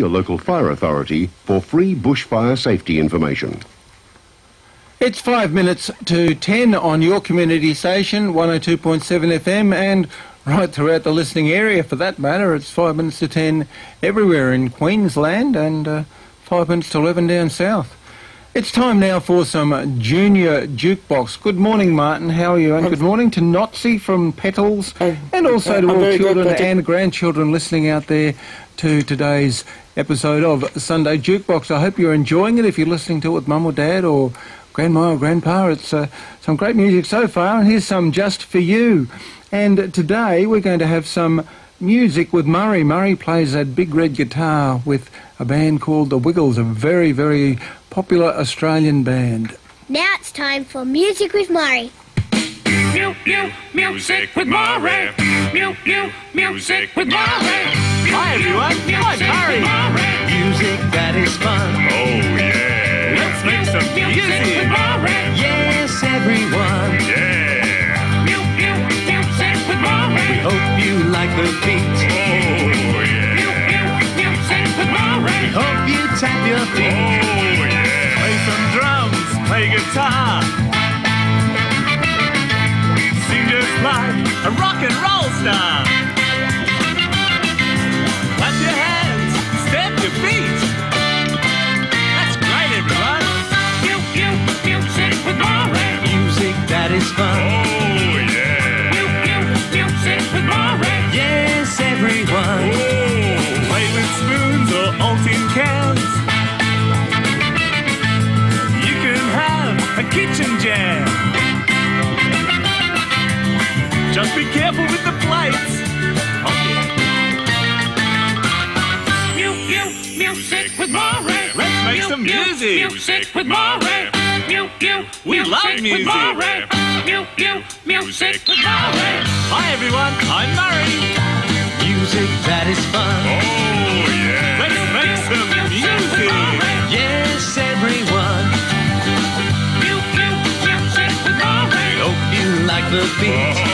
your local fire authority for free bushfire safety information. It's five minutes to 10 on your community station, 102.7 FM, and right throughout the listening area for that matter. It's five minutes to 10 everywhere in Queensland and uh, five minutes to 11 down south. It's time now for some junior jukebox. Good morning, Martin. How are you? And good morning to Notzi from Petals, Oh, and also I'm to all very good, children and grandchildren listening out there to today's episode of Sunday Jukebox. I hope you're enjoying it. If you're listening to it with mum or dad or grandma or grandpa, it's uh, some great music so far. And here's some just for you. And today we're going to have some music with Murray. Murray plays that big red guitar with a band called The Wiggles, a very, very popular Australian band. Now it's time for Music with Murray. Mew, mew, music with Murray. Mew, mew, music with Murray. Hi, everyone. I'm Murray. Music that is fun. Oh, yeah. Let's make some music. with Yes, everyone. The beat. Oh, yeah. Mew, mew, music with Murray. Hope you tap your feet. Oh, yeah. Play some drums, play guitar. Sing just like a rock and roll star. Clap your hands, stamp your feet. That's great, everyone. Music with Murray. Music that is Oh, fun. yeah. Just be careful with the plates. Yeah. Mew, mew, music with Murray. Let's make Mew, some mew, music. Music with Murray. Mew, mew, We music love with music. Murray. Mew, mew, music with Murray. Hi, everyone. I'm Murray. Music that is fun. Oh, yeah. Let's make some music. Yes, everyone. Mew, mew, music with Murray. Hope you like the beat. Oh,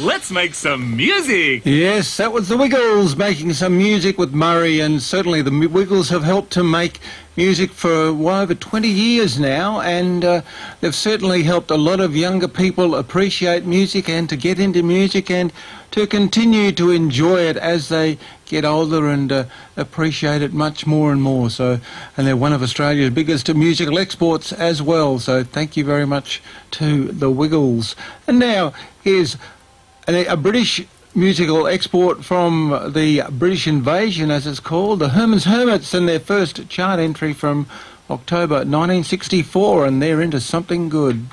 Let's make some music. Yes, that was the Wiggles making some music with Murray, and certainly the Wiggles have helped to make music for well over 20 years now, and uh, they've certainly helped a lot of younger people appreciate music and to get into music and to continue to enjoy it as they get older and uh, appreciate it much more and more. So, and they're one of Australia's biggest musical exports as well. So, thank you very much to the Wiggles. And now here's a, a British musical export from the British invasion, as it's called, the Herman's Hermits, and their first chart entry from October 1964, and they're into something good.